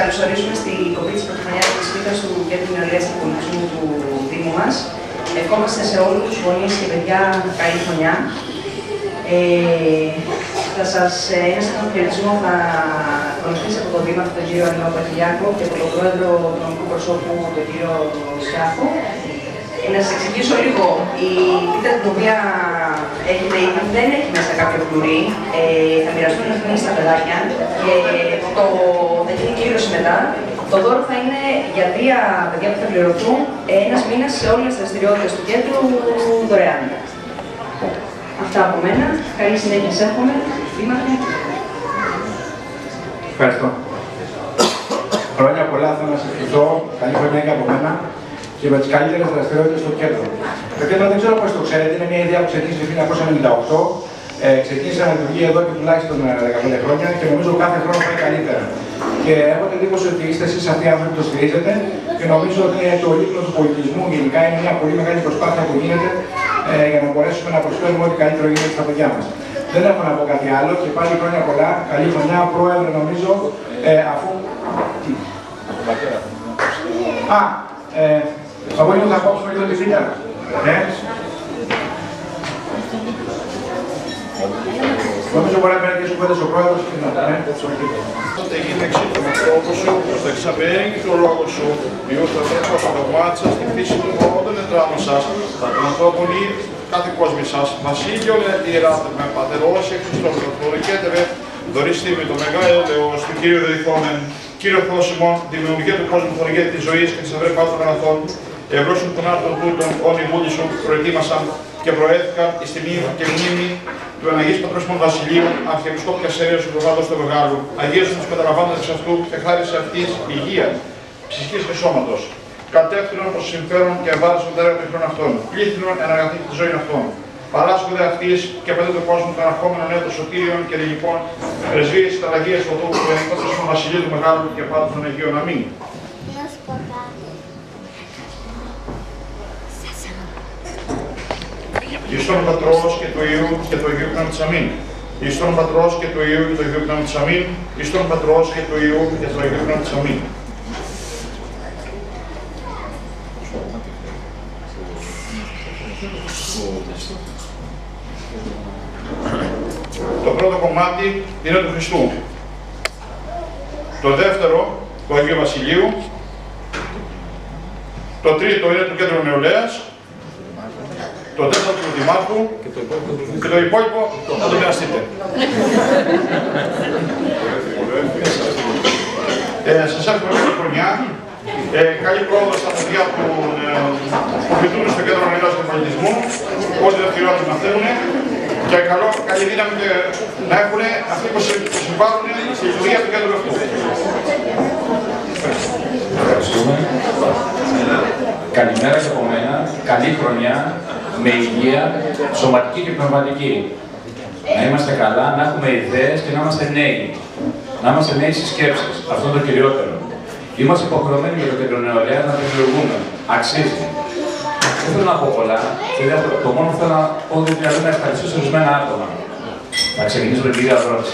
Καλωσορίζουμε στην κοπή της πρωτοχρονιά της Πίτα του Κέντρου Νεολαία και Πολιτισμού του Δήμου μας. Ευχόμαστε σε όλους τους γονείς και παιδιά καλή χρονιά. Ε, θα σας ένα σύντομο χαιρετισμό θα ακολουθήσει από τον Δήμαρχο τον κύριο Ανινό Παχιλιάκο και από τον πρόεδρο του νομικού προσώπου τον κύριο Σιάχο. Ε, να σας εξηγήσω λίγο. Η πίτα την οποία έχετε ήδη δεν έχει μέσα κάποιο κλουρί. Ε, θα μοιραστούν ευθύνη στα παιδάκια και το θα γίνει κλήρωση μετά. Το δώρο θα είναι για τρία παιδιά που θα πληρωθούν ένας μήνας σε όλες τις δραστηριότητες του κέντρου δωρεάν. Αυτά από μένα. Καλή συνέχεια σε εύχομαι. Δήμαρχε. Ευχαριστώ. Χρόνια πολλά θέλω να σας ευχηθώ. Καλή χρονιά και από μένα και με τις καλύτερες δραστηριότητες στο κέντρο. Το κέντρο δεν ξέρω πώς το ξέρετε, είναι μια ιδέα που ξεκίνησε το 1998. Ε, ξεκίνησε να λειτουργεί εδώ και τουλάχιστον 15 ε, χρόνια και νομίζω κάθε χρόνο πάει καλύτερα. Και έχω την εντύπωση ότι είστε εσείς αυτοί οι άνθρωποι που το στηρίζετε και νομίζω ότι το ύπνο του πολιτισμού γενικά είναι μια πολύ μεγάλη προσπάθεια που γίνεται ε, για να μπορέσουμε να προσφέρουμε ό,τι καλύτερο γίνεται στα παιδιά μας. Δεν έχω να πω κάτι άλλο και πάλι χρόνια πολλά. Καλή χρονιά, πρόεδρε, νομίζω, ε, αφού. Α, ε, από λίγο θα κόψουμε λίγο τη φίλια. Ναι. Νομίζω μπορεί να πει και σου πέντε ο πρόεδρος και να ναι. Τότε γίνεται εξήγημα τρόπο σου, προς το εξαπέγγι το λόγος σου, διότι θα πρέπει να δογμάτισα στη φύση του μόνο δεν τράμο σας, θα τον ανθρώπων ή κάθε κόσμο σας, βασίλειο λετήρα, με πατερός εκ του στόχου, και τεβε, δωρίστη με το μεγάλο ελαιός του Κύριου Δεϊθόμεν, Κύριο Θόσιμο, δημιουργία του κόσμου, χορηγία της ζωής και της ευρέπας των αγαθών, ευρώσουν των άρθρων τούτων, όλοι οι μούλοι σου προετοίμασαν και προέθηκαν στη μνήμη και μνήμη του Αναγής Πατρός των Βασιλείων, Αρχιεπισκόπου και Ασέριος του Προβάτος του Μεγάλου, αγίωσαν τους καταλαμβάνοντες αυτού και χάρη σε αυτής υγεία, ψυχής και σώματος. Κατεύθυνον προς συμφέρον και ευάρεσον των τριών αυτών, πλήθυνον εναγαθή της ζωή αυτών. Παράσχονται αυτής και παιδί του κόσμου των αρχόμενων έτων σωτήριων και ελληνικών πρεσβείες της αλλαγής του του Ελληνικού του Βασιλείου του Μεγάλου και πάντων των Αγίων. Αμήν. Εις τον Πατρός και του Υιού και του Αγίου Πνεύματος Αμήν. Εις τον Πατρός και του Υιού και του Αγίου Πνεύματος Αμήν. Εις τον Πατρός και του Υιού και του Αγίου Πνεύματος Αμήν. Το πρώτο κομμάτι είναι του Χριστού. Το δεύτερο, του Αγίου Βασιλείου. Το τρίτο είναι του Κέντρου Νεολαίας το τέταρτο του Δημάρχου και το υπόλοιπο θα το μοιραστείτε. ε, σας εύχομαι καλή χρονιά. Ε, καλή πρόοδο στα παιδιά που ε, φοιτούν στο κέντρο Αναγιώτας του Πολιτισμού, ό,τι δευτεριότητες μαθαίνουν και καλό, καλή δύναμη να έχουν αυτοί που συμβάλλουν στη λειτουργία του κέντρου αυτού. Ευχαριστούμε. Καλημέρα και από μένα. Καλή χρονιά με υγεία, σωματική και πνευματική. Να είμαστε καλά, να έχουμε ιδέες και να είμαστε νέοι. Να είμαστε νέοι στις σκέψεις. Αυτό είναι το κυριότερο. Είμαστε υποχρεωμένοι για το κέντρο νεολαία να δημιουργούμε. Αξίζει. Δεν θέλω να πω πολλά. Το μόνο που θέλω να πω είναι δηλαδή να ευχαριστήσω ορισμένα άτομα. Να ξεκινήσω με την κυρία Δρότη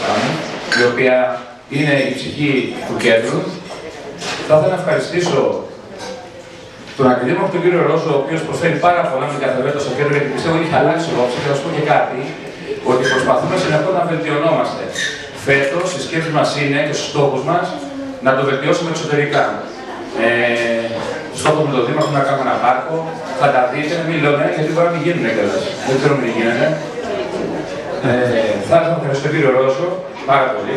η οποία είναι η ψυχή του κέντρου. Θα ήθελα να ευχαριστήσω τον Αντιδήμαρχο τον κύριο Ρώσο, ο οποίος προσφέρει πάρα πολλά με καθεμερινά στο κέντρο, γιατί πιστεύω ότι έχει αλλάξει ο και θα σα πω και κάτι, ότι προσπαθούμε συνεχώς να βελτιωνόμαστε. Φέτος η σκέψη μας είναι και στους στόχους μας να το βελτιώσουμε εξωτερικά. Ε, στόχο με τον Δήμαρχο να κάνουμε ένα πάρκο, θα τα δείτε, μην λέω ναι, γιατί μπορεί να μην γίνουν κιόλας. Δεν ξέρω τι γίνεται. Ε, θα ήθελα να ευχαριστώ τον κύριο Ρώσο πάρα πολύ.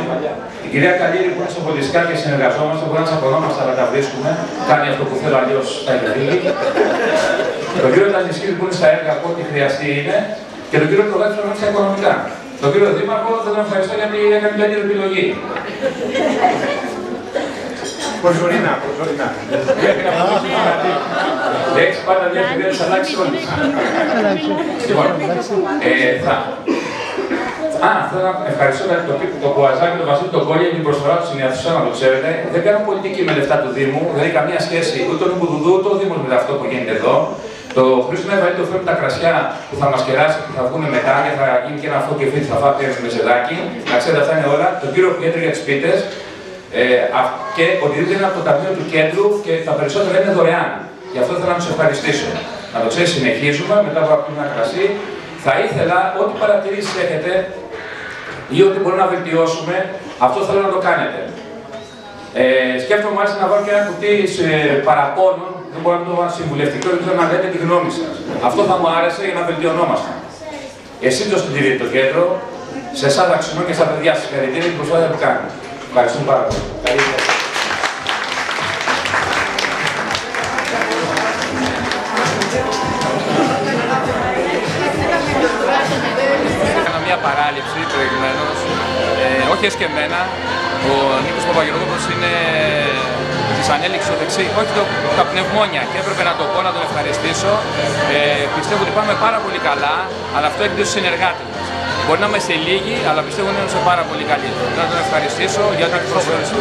Η κυρία Καλύρη που είναι στο Ποντισκά και συνεργαζόμαστε, μπορεί να τσακωνόμαστε αλλά τα βρίσκουμε. Κάνει αυτό που θέλω, αλλιώς θα είναι φίλοι. τον κύριο Τανισκίδη που είναι στα έργα που ό,τι χρειαστεί είναι. Και τον κύριο Κολάτη που είναι στα οικονομικά. Τον κύριο Δήμαρχο δεν τον ευχαριστώ γιατί έκανε μια επιλογή. Προσωρινά, προσωρινά. Λέξει πάντα μια ευκαιρία να αλλάξει όλη. Λοιπόν, ε, θα, Α, θέλω να ευχαριστώ το, το, το Κουαζάκι, τον Βασίλη, τον Κόλια για την προσφορά τους στην αίθουσα, να το ξέρετε. Δεν κάνω πολιτική με λεφτά του Δήμου, δηλαδή καμία σχέση ούτε τον Μπουδουδού, ούτε ο Δήμος με αυτό που γίνεται εδώ. Το Χρήστο Νεβαλή το φέρνει τα κρασιά που θα μας κεράσει και θα βγουν μετά και θα γίνει και ένα φω και θα φάτε με ζεδάκι. Να ξέρετε, αυτά είναι όλα. Τον κύριο Πιέτρη για τις πίτες. Ε, και οτιδήποτε είναι από το ταμείο του κέντρου και τα περισσότερα είναι δωρεάν. Γι' αυτό θέλω να τους ευχαριστήσω. Να το ξέρει, συνεχίζουμε μετά από αυτό ένα κρασί. Θα ήθελα ό,τι παρατηρήσεις έχετε ή ό,τι μπορούμε να βελτιώσουμε, αυτό θέλω να το κάνετε. Ε, σκέφτομαι μάλιστα να βάλω και ένα κουτί σε παραπώνων, δεν μπορώ να το βάλω συμβουλευτικό, δεν θέλω να λέτε τη γνώμη σας. Αυτό θα μου άρεσε για να βελτιωνόμαστε. Εσύ το συντηρείτε το κέντρο, σε εσάς αξιωμό και στα παιδιά σας. Συγχαρητήρια την προσπάθεια που κάνετε. Ευχαριστούμε πάρα πολύ. Καλή Έκανα μια παράληψη προηγουμένως, ε, όχι εσκεμμένα. Ο Νίκος Παπαγεωργόπουλο είναι της ανέλυξης στο δεξί, όχι το, τα πνευμόνια και έπρεπε να το πω, να τον ευχαριστήσω. Ε, πιστεύω ότι πάμε πάρα πολύ καλά, αλλά αυτό έρχεται στους συνεργάτες μας. Μπορεί να είμαστε λίγοι, αλλά πιστεύω ότι είμαστε πάρα πολύ καλοί. Να τον ευχαριστήσω για την προσφέρωση.